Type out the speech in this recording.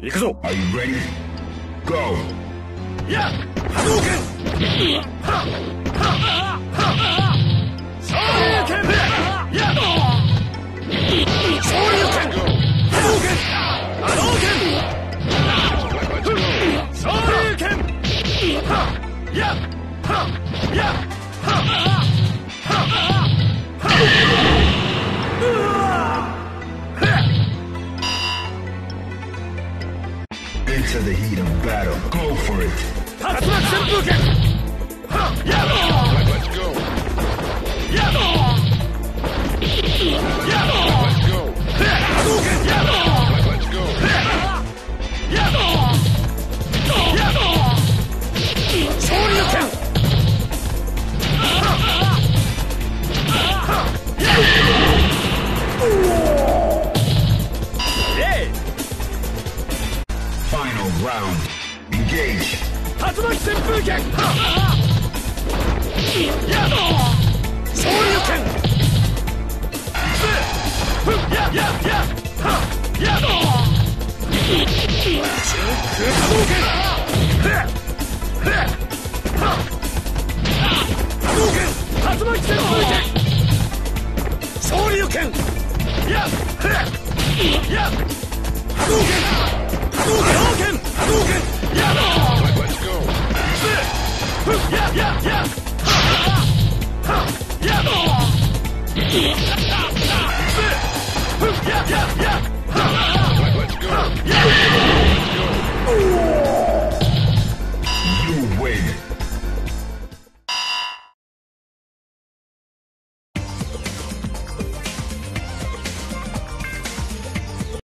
行くぞ。Are you ready? Go! や波動拳昇竜拳や昇竜拳波動拳波動拳昇竜拳はやはやは Into the heat of battle. Go for it. Round. Engage. 竜巻旋風拳や昇竜拳ふっやややはや空波動拳ふっふっは波動拳竜巻旋風拳昇竜拳やふっや波对吧？